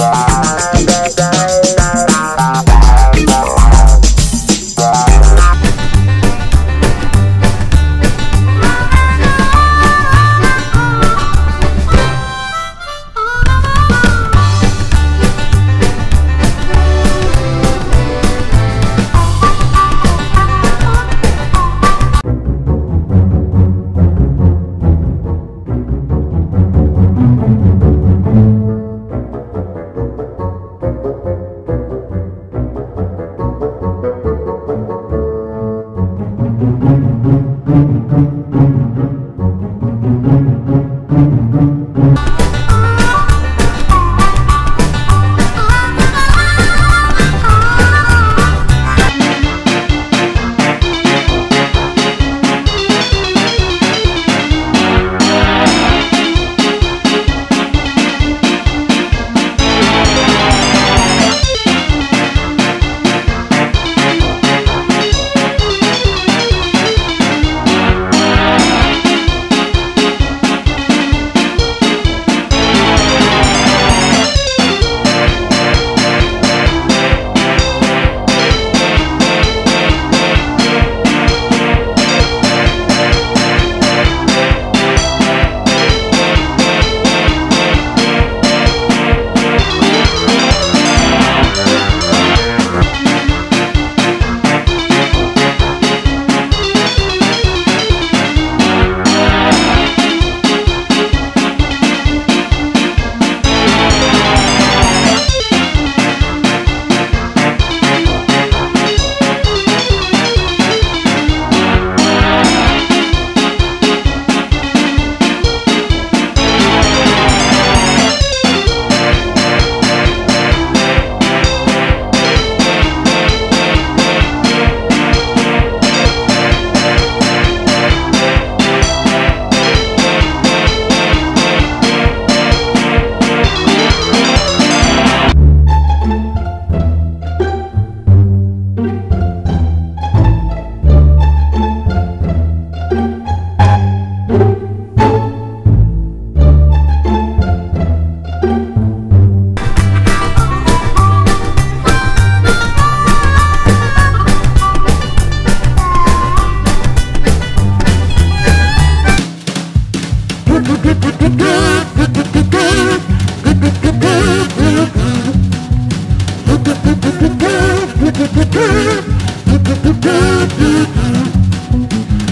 Bye.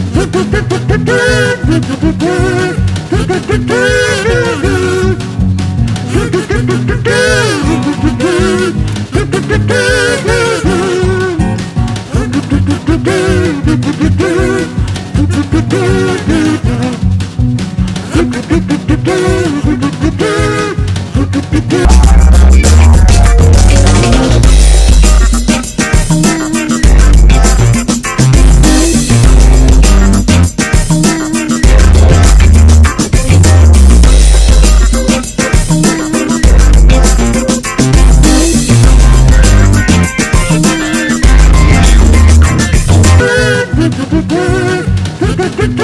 Do do do do do Thank you.